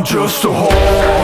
I'm just a whore.